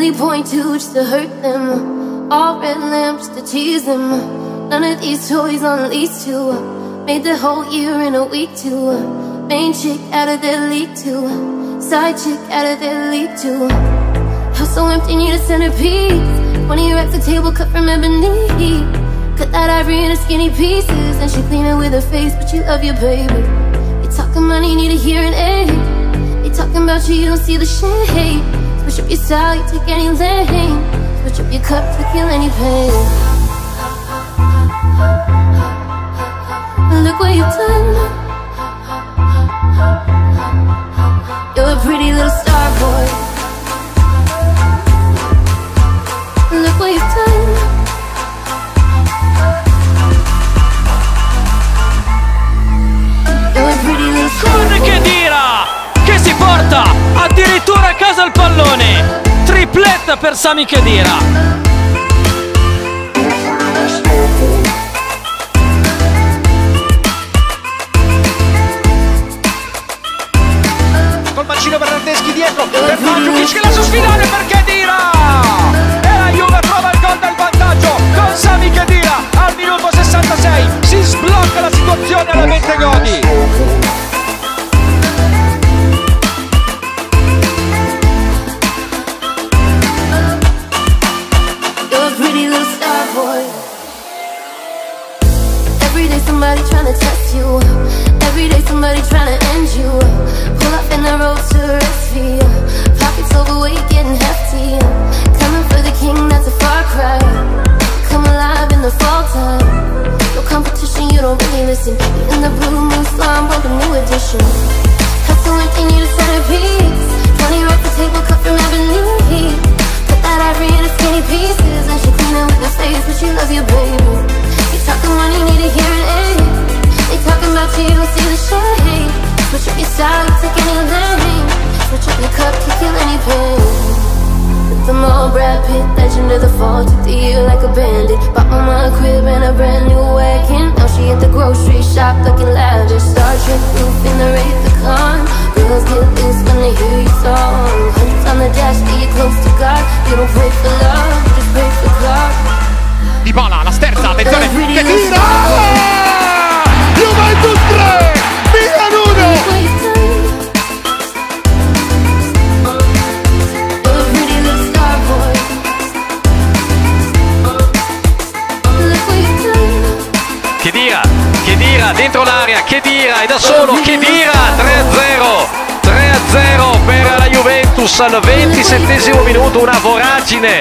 he point to just to hurt them? All red lamps to tease them. None of these toys on lease to made the whole year in a week to main chick out of their league too. Side chick out of their league too. House so empty, need a centerpiece. 20 racks a table cut from ebony. Cut that ivory into skinny pieces, and she clean it with her face, but you love your baby. You talking money, need a hearing aid. They talking about you, you don't see the shade. Style, you take any lane. Switch up your cup to kill any pain. Look what you've done. Per Sami Khedira. Somebody trying to test you. Every day somebody trying to end you. Pull up in the road to rescue. Pockets overweight, getting hefty. Coming for the king, that's a far cry. Come alive in the fall time. No competition, you don't really listen. You in the blue moon slime, a new edition. Hustle empty, need a centerpiece. 20 racks a table Di Bala, la sterza, attenzione, che tira! Juventus 3, Milan 1! Che tira, che tira, dentro l'area, che tira, è da solo, che tira, 3-0! Juventus al 27 minuto, una voragine